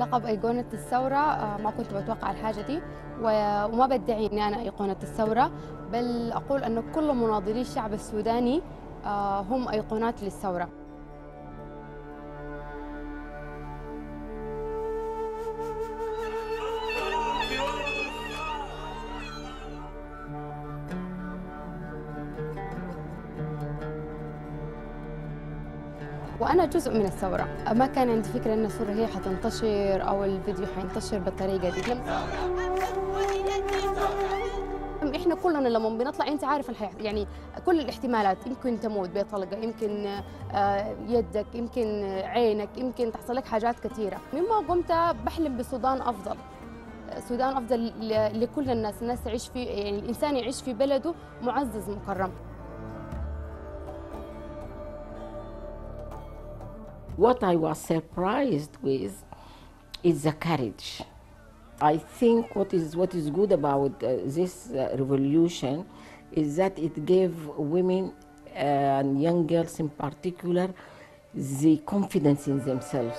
لقب أيقونة الثورة. آه، ما كنت بتوقع الحاجة دي وما بدعي إني أنا أيقونة الثورة بل أقول أن كل مناضلي الشعب السوداني آه، هم أيقونات للثورة. وأنا جزء من الثورة. ما كان عندي فكرة إن الصورة هي حتنتشر أو الفيديو حينتشر بالطريقة دي. إحنا كلنا لما بنطلع أنت عارف الحياة يعني كل الاحتمالات. يمكن تموت بطلقة يمكن آه، يدك يمكن عينك يمكن تحصل لك حاجات كثيرة. مما قمت بحلم بسودان أفضل. سودان أفضل لكل الناس. الناس تعيش في يعني الإنسان يعيش في بلده معزز مكرم. What I was surprised with is the courage. I think what is what is good about uh, this uh, revolution is that it gave women uh, and young girls in particular the confidence in themselves